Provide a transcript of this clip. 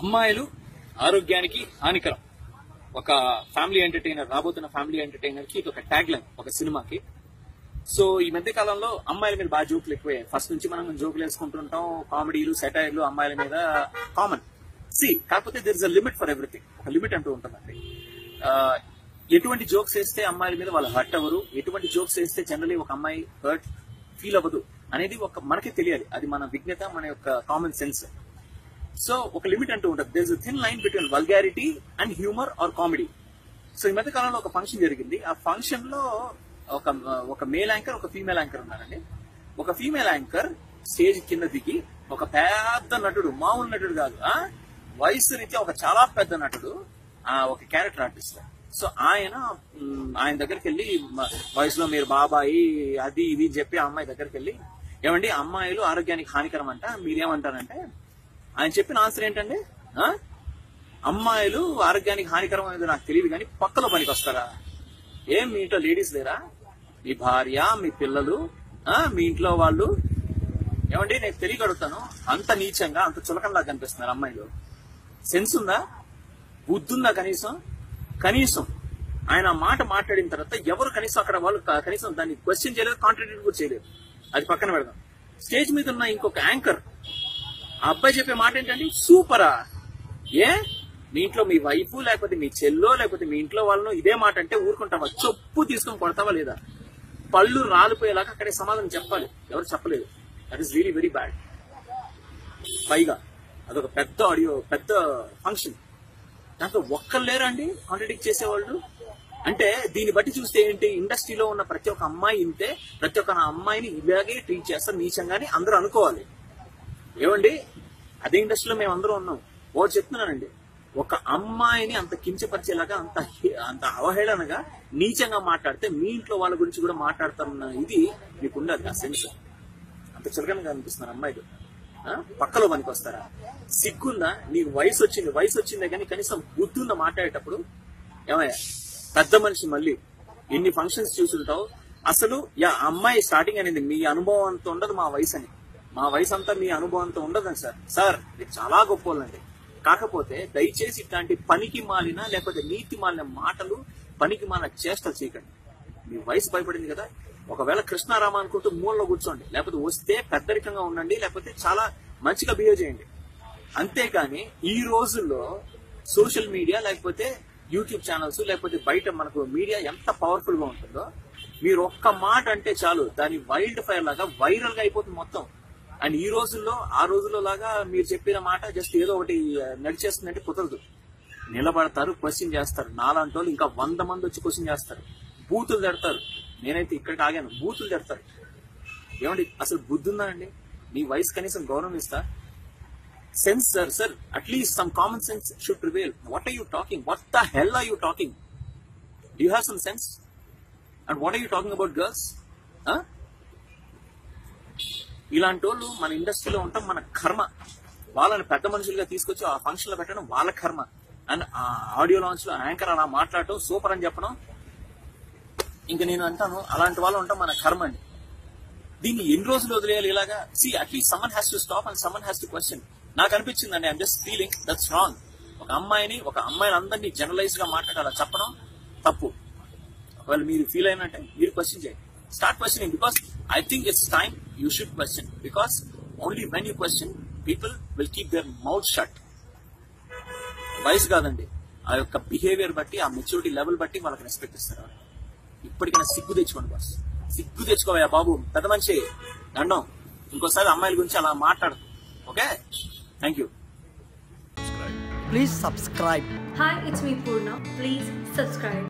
అమ్మాయిలు ఆరోగ్యానికి హానికరం. ఒక ఫ్యామిలీ ఎంటర్టైనర్ రాబోతున్న ఫ్యామిలీ ఎంటర్టైనర్కి ఇది ఒక ట్యాగ్ లైన్ ఒక సినిమాకి. సో ఈ మధ్య కాలంలో అమ్మాయిల మీద బాగా జోకులు ఎక్కువయ్యాయి. ఫస్ట్ నుంచి మనం జోకులు వేసుకుంటుంటాం కామెడీలు సెటైర్లు అమ్మాయిల మీద కామన్ సి కాకపోతే there is a limit for everything ఒక లిమిట్ అంటూ ఉంటుందండి. ఎటువంటి జోక్స్ వేస్తే అమ్మాయిల మీద వాళ్ళు హర్ట్ అవ్వరు? ఎటువంటి జోక్స్ వేస్తే జనరలీ ఒక అమ్మాయి హర్ట్ ఫీల్ అవ్వదు? అనేది ఒక మనకి తెలియాలి. అది మన విజ్ఞత మన యొక్క కామన్ సెన్స్ సో ఒక లిమిట్ అంటూ ఉంటుంది. There is thin line between vulgarity and humour or comedy so ఈ మధ్య కాలంలో ఒక ఫంక్షన్ జరిగింది. ఆ ఫంక్షన్లో ఒక ఒక మేల్ యాంకర్ ఒక ఫీమేల్ యాంకర్ ఉన్నారండి. ఒక ఫీమేల్ యాంకర్ స్టేజ్ కింద దిగి ఒక పెద్ద నటుడు మామూలు నటుడు కాదు ఆ? వయసు రీత్యా ఒక చాలా పెద్ద నటుడు ఆ ఒక క్యారెక్టర్ ఆర్టిస్ట్ సో ఆయన ఆయన దగ్గరికి వెళ్ళి వయసులో మీరు బాబాయి అది ఇది చెప్పి ఆ అమ్మాయి దగ్గరికి వెళ్ళి ఏమండి అమ్మాయిలు ఆరోగ్యానికి హానికరం అంట మీరేమంటారంటే ఆయన చెప్పిన ఆన్సర్ ఏంటండి? అమ్మాయిలు ఆరోగ్యానికి హానికరం అనేది నాకు తెలియదు కానీ పక్కలో పనికి వస్తారా ఏం మీ ఇంట్లో లేడీస్ లేరా? మీ భార్య మీ పిల్లలు మీ ఇంట్లో వాళ్ళు? ఏమండి నేను తెలియగడుగుతాను అంత నీచంగా అంత చులకంలా కనిపిస్తున్నారు అమ్మాయిలు. సెన్స్ ఉందా? బుద్ధుందా కనీసం? కనీసం. ఆయన ఆ మాట మాట్లాడిన తర్వాత ఎవరు కనీసం అక్కడ వాళ్ళు కనీసం దాన్ని క్వశ్చన్ చేయలేదు కాంట్రడిక్ట్ కూడా చేయలేదు. అది పక్కన పెడదాం. స్టేజ్ మీద ఉన్న ఇంకొక యాంకర్ అబ్బాయి చెప్పే మాట ఏంటండి? సూపరా. ఏ? మీ ఇంట్లో మీ వైఫ్ లేకపోతే మీ చెల్లో లేకపోతే మీ ఇంట్లో వాళ్ళను ఇదే మాట అంటే ఊరుకుంటావా? చెప్పు తీసుకొని కొడతావా లేదా? పళ్ళు రాలిపోయేలాగా అక్కడే సమాధానం చెప్పాలి. ఎవరు చెప్పలేదు. That is very very bad పైగా అదొక పెద్ద ఆడియో పెద్ద ఫంక్షన్ దాంట్లో ఒక్కరు లేరండి అండి? కాంట్రడిక్ట్ చేసేవాళ్ళు? అంటే దీన్ని బట్టి చూస్తే ఏంటి? ఇండస్ట్రీలో ఉన్న ప్రతి ఒక్క అమ్మాయి ఇంతే. ప్రతి ఒక్క అమ్మాయిని ఇలాగే ట్రీట్ చేస్తారు నీచంగాని అందరూ అనుకోవాలి. ఏమండి? అదే ఇండస్ట్రీలో మేము అందరూ ఉన్నాం. ఓ చెప్తున్నానండి. ఒక అమ్మాయిని అంత కించపరిచేలాగా అంత హే- అంత అవహేళనగా నీచంగా మాట్లాడితే మీ ఇంట్లో వాళ్ళ గురించి కూడా మాట్లాడతారన్న ఇది మీకు ఉండదు ఆ సెన్స్. అంత చులకనగా అనిపిస్తున్నారు అమ్మాయిలు. ఆ? పక్కలో పనికి వస్తారా సిగ్గుందా? నీకు వయసు వచ్చింది వయసు వచ్చిందే కానీ కనీసం బుద్ధుందా మాట్లాడేటప్పుడు? ఏమయ్యా పెద్ద మనిషి మళ్ళీ. ఎన్ని ఫంక్షన్స్ చూసుంటావు? అసలు యా అమ్మాయి స్టార్టింగ్ అనేది మీ అనుభవం అంత ఉండదు మా వయసు అని మా వయసు అంతా మీ అనుభవంతో ఉండదండి సార్. సార్ మీరు చాలా గొప్పోళ్ళండి. కాకపోతే దయచేసి ఇట్లాంటి పనికి మాలిన లేకపోతే నీతి మాలిన మాటలు పనికి మాలిన చేష్టలు చేయకండి. మీ వయసు భయపడింది కదా. ఒకవేళ కృష్ణారామ అనుకుంటూ మూలలో కూర్చోండి. లేకపోతే వస్తే పెద్దరికంగా ఉండండి. లేకపోతే చాలా మంచిగా బిహేవ్ చేయండి. అంతేకాని ఈ రోజుల్లో సోషల్ మీడియా లేకపోతే యూట్యూబ్ ఛానల్స్ లేకపోతే బయట మనకు మీడియా ఎంత పవర్ఫుల్గా ఉంటుందో మీరు ఒక్క మాట అంటే చాలు. దాని వైల్డ్ ఫైర్ లాగా వైరల్గా అయిపోతుంది మొత్తం. అండ్ ఈ రోజుల్లో ఆ రోజుల్లో లాగా మీరు చెప్పిన మాట జస్ట్ ఏదో ఒకటి నడిచేస్తుందంటే కుదరదు. నిలబడతారు క్వశ్చన్ చేస్తారు. నాలాంటి వాళ్ళు ఇంకా వంద మంది వచ్చి క్వశ్చన్ చేస్తారు. బూతులు తిడతారు. నేనైతే ఇక్కడికి ఆగాను. బూతులు తిడతారు. ఏమండి అసలు బుద్ధి ఉందా అండి? నీ వయసు కనీసం గౌరవం ఇస్తా. Sense sir sir at least some common sense should prevail what are you talking what the hell are you talking do have some sense and what are you talking about girls ఇలాంటి వాళ్ళు మన ఇండస్ట్రీలో ఉంటాం మన కర్మ. వాళ్ళని పెద్ద మనుషులుగా తీసుకొచ్చి ఆ ఫంక్షన్లో పెట్టడం వాళ్ళ కర్మ. అండ్ ఆ ఆడియో లాంచ్లో యాంకర్ అలా మాట్లాడటం సూపర్ అని చెప్పడం. ఇంకా నేను అంటాను అలాంటి వాళ్ళు ఉంటాం మన కర్మ అండి. దీన్ని ఎన్ని రోజులు వదిలేయాలి ఇలాగా? See at least someone has to stop and someone has to question నాకు అనిపించింది అండి I'm just feeling that's wrong ఒక అమ్మాయిని ఒక అమ్మాయిని అందరినీ జనరలైజ్గా మాట్లాడాలి? చెప్పడం తప్పు. ఒకవేళ మీరు ఫీల్ అయినట్టే మీరు క్వశ్చన్ చేయండి. Start questioning because I think it's time you should question because only when you question people will keep their mouth shut వయసు కాదండి ఆ యొక్క బిహేవియర్ బట్టి ఆ మెచ్యూరిటీ లెవెల్ బట్టి వాళ్ళకి రెస్పెక్ట్ ఇస్తారు. ఇప్పటికైనా సిగ్గు తెచ్చుకోండి బాస్ సిగ్గు తెచ్చుకోవయ్యా బాబు పెద్ద మనిషి దండం ఇంకోసారి అమ్మాయిల గురించి అలా మాట్లాడు okay thank you Please subscribe. Hi, it's me Purna. Please subscribe.